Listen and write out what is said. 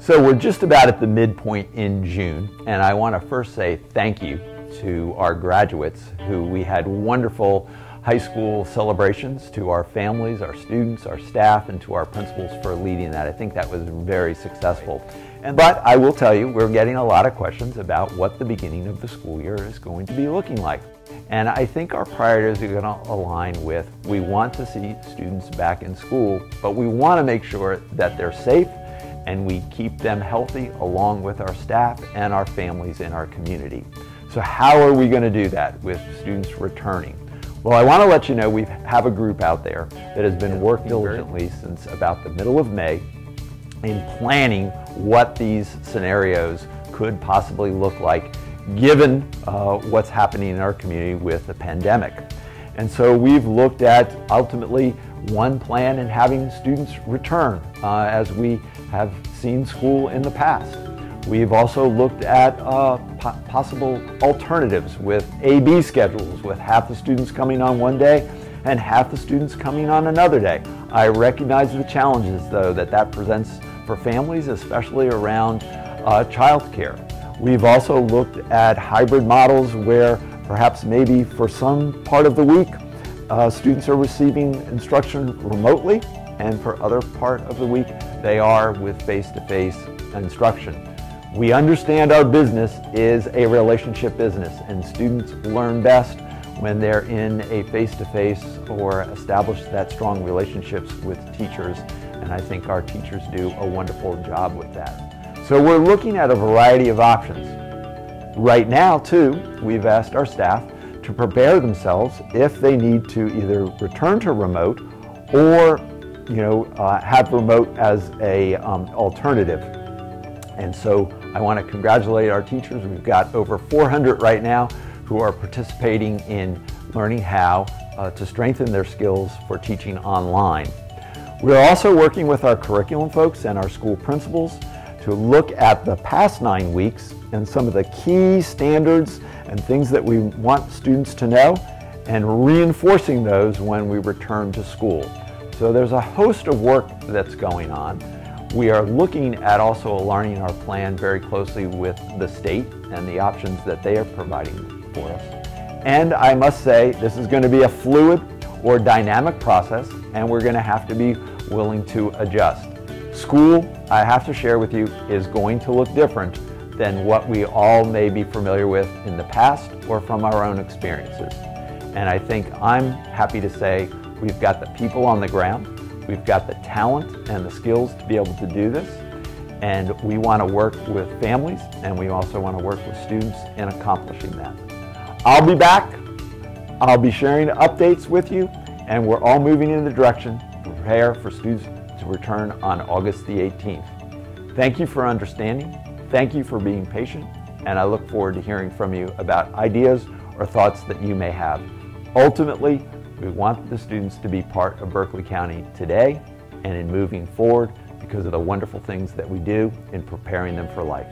So we're just about at the midpoint in June, and I want to first say thank you to our graduates who we had wonderful high school celebrations, to our families, our students, our staff, and to our principals for leading that. I think that was very successful. And, but I will tell you, we're getting a lot of questions about what the beginning of the school year is going to be looking like. And I think our priorities are going to align with we want to see students back in school, but we want to make sure that they're safe and we keep them healthy along with our staff and our families in our community. So how are we going to do that with students returning? Well, I want to let you know we have a group out there that has been working diligently since about the middle of May in planning what these scenarios could possibly look like given uh, what's happening in our community with the pandemic. And so we've looked at ultimately one plan in having students return uh, as we have seen school in the past. We've also looked at uh, po possible alternatives with A-B schedules with half the students coming on one day and half the students coming on another day. I recognize the challenges though that that presents for families, especially around uh, childcare. We've also looked at hybrid models where perhaps maybe for some part of the week uh, students are receiving instruction remotely and for other part of the week they are with face-to-face -face instruction. We understand our business is a relationship business and students learn best when they're in a face-to-face -face or establish that strong relationships with teachers and I think our teachers do a wonderful job with that. So we're looking at a variety of options. Right now too, we've asked our staff to prepare themselves if they need to either return to remote or you know, uh, have remote as a um, alternative. And so I want to congratulate our teachers. We've got over 400 right now who are participating in learning how uh, to strengthen their skills for teaching online. We're also working with our curriculum folks and our school principals to look at the past nine weeks and some of the key standards and things that we want students to know and reinforcing those when we return to school. So there's a host of work that's going on. We are looking at also aligning our plan very closely with the state and the options that they are providing for us. And I must say, this is going to be a fluid or dynamic process, and we're going to have to be willing to adjust. School, I have to share with you, is going to look different than what we all may be familiar with in the past or from our own experiences. And I think I'm happy to say We've got the people on the ground. We've got the talent and the skills to be able to do this. And we want to work with families and we also want to work with students in accomplishing that. I'll be back. I'll be sharing updates with you and we're all moving in the direction to prepare for students to return on August the 18th. Thank you for understanding. Thank you for being patient and I look forward to hearing from you about ideas or thoughts that you may have. Ultimately, we want the students to be part of Berkeley County today and in moving forward because of the wonderful things that we do in preparing them for life.